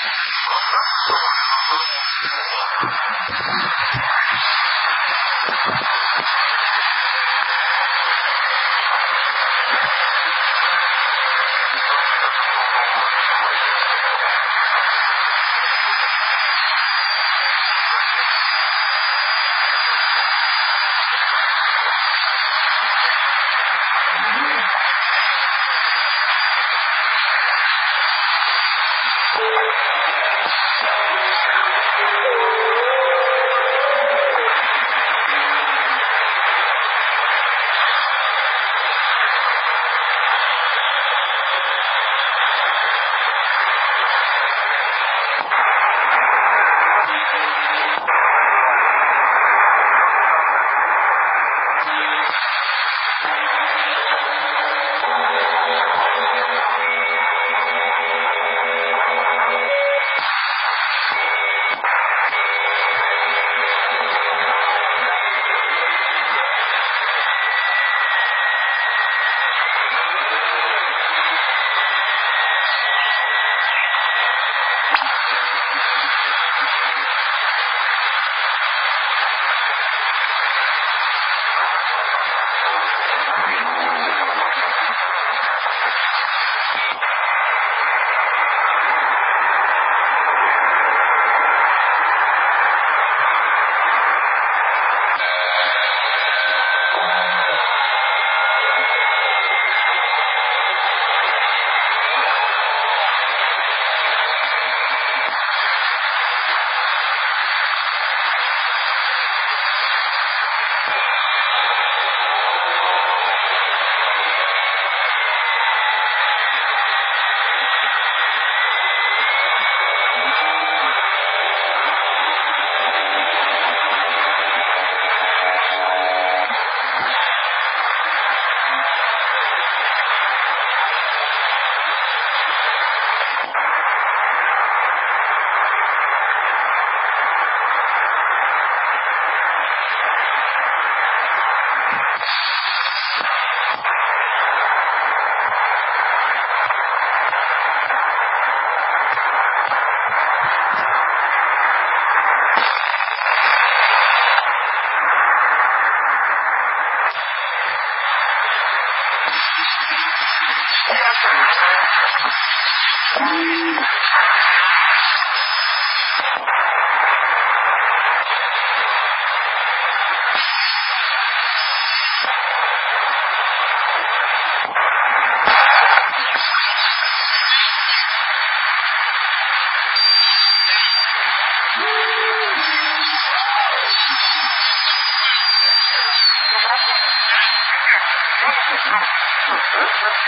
Thank you. Mm-hmm.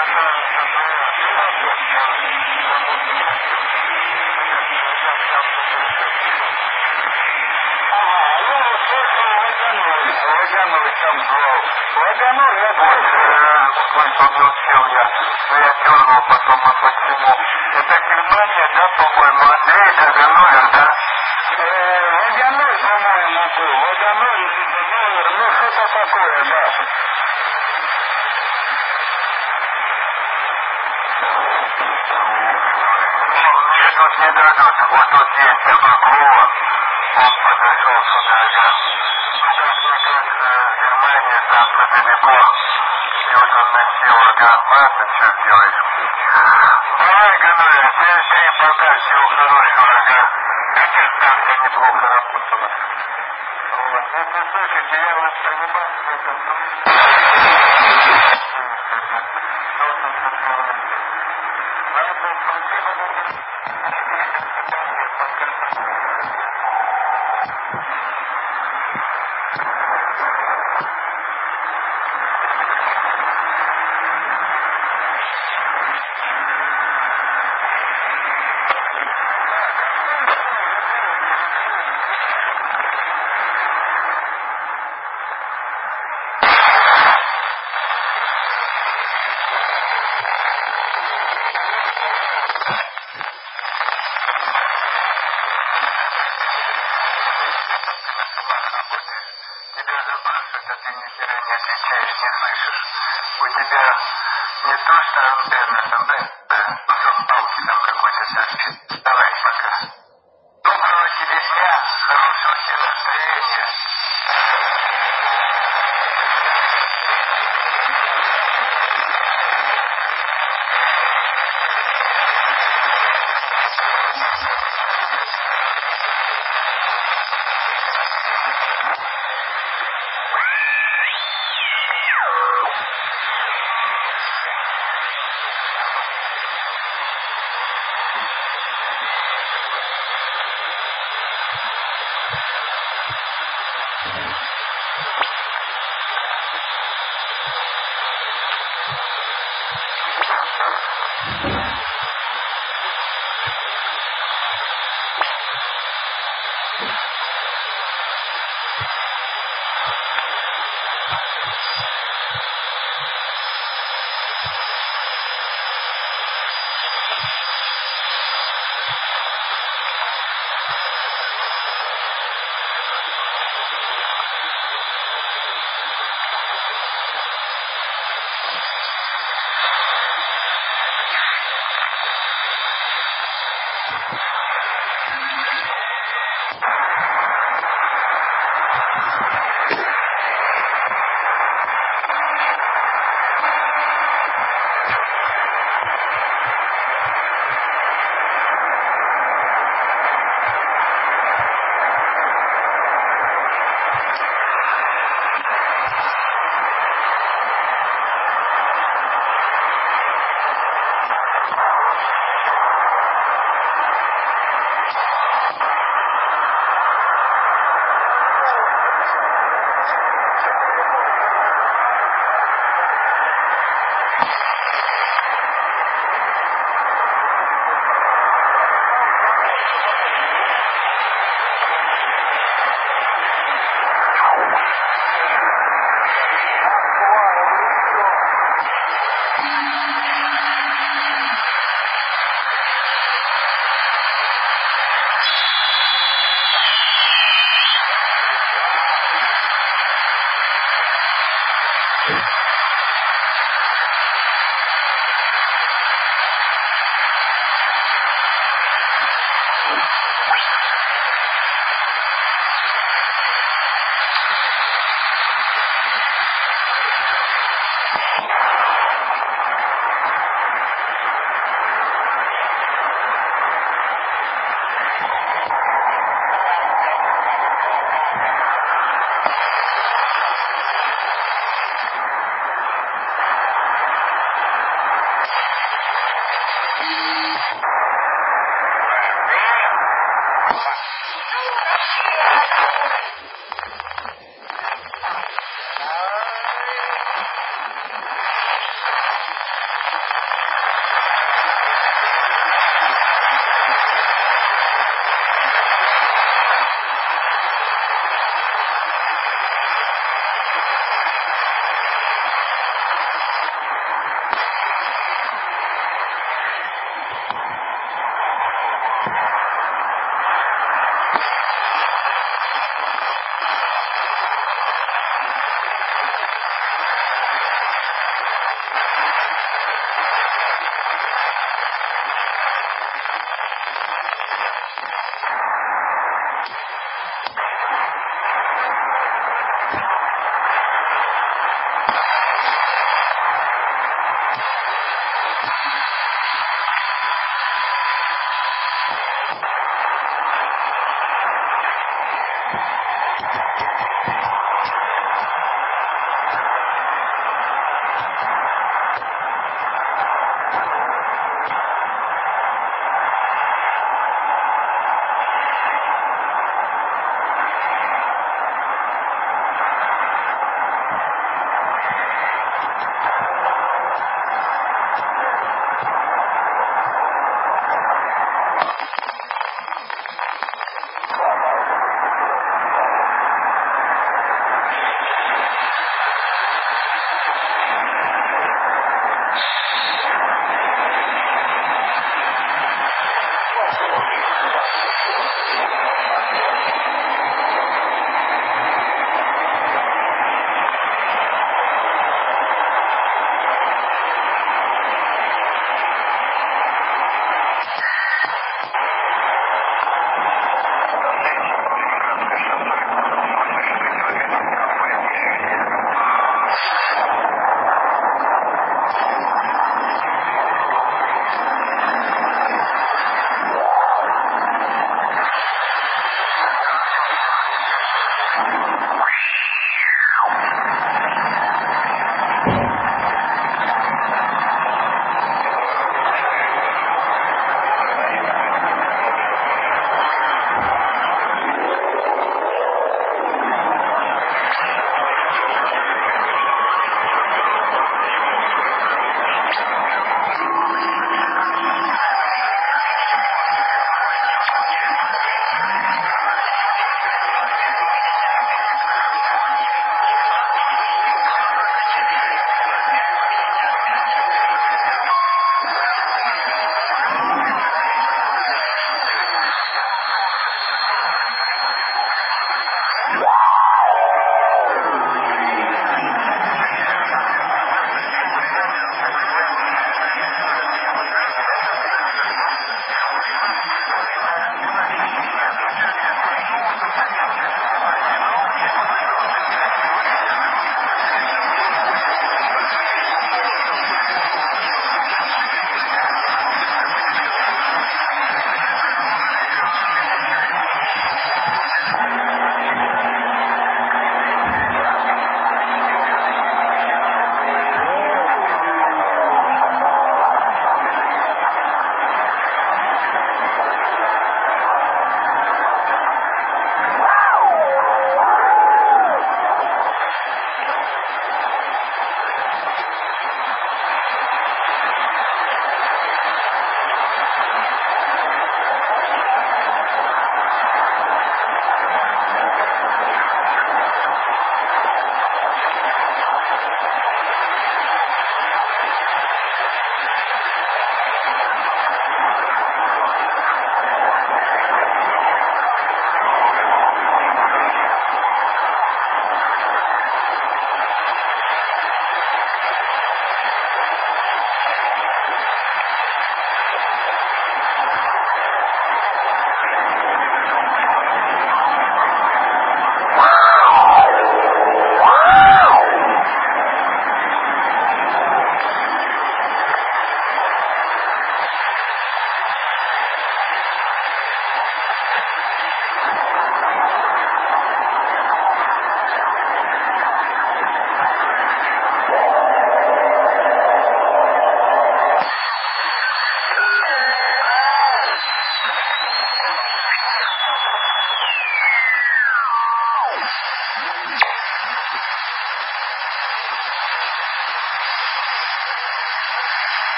Частота Водяной не дадут. Вот тут есть Табакова. Он подошел сюда, как Германия там недалеко. И вот он насел гранаты, что делаешь? Давай, Гануля, ты три пока всего хорошего, ага. Хотя станция неплохо работала. Вот. Ну, послушайте, я вас понимаю, это... отвечаешь, не слышишь. У тебя не то, что антенна, там, да, да, потом палки там какой-то сорвет.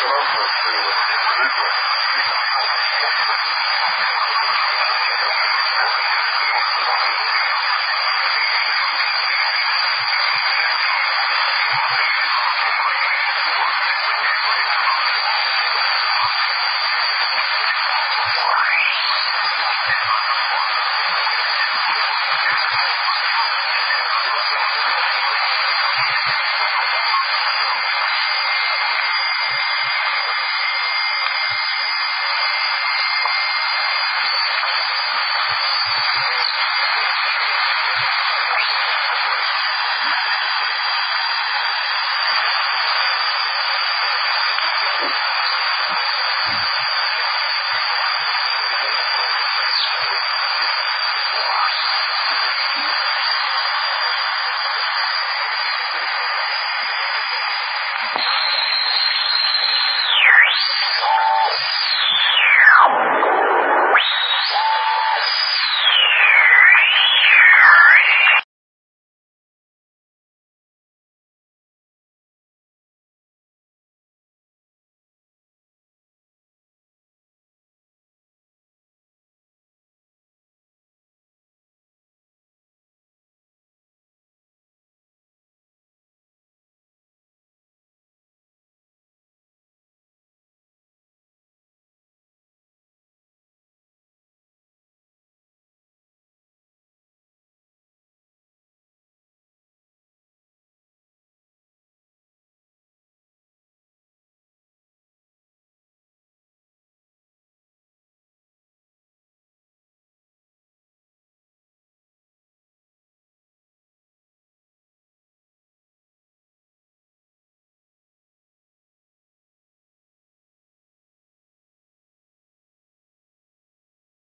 closer to the individual.